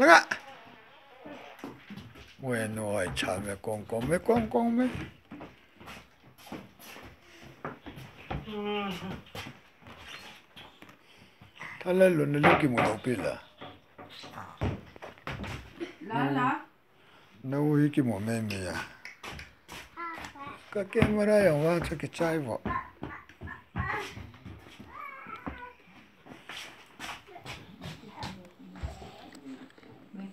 Laga. Bueno, ay chame con come con come. Tala lo na liki mo daw pila. La la. Na uhi mo me me ya. Ka camera ya wa cha ke chai bo.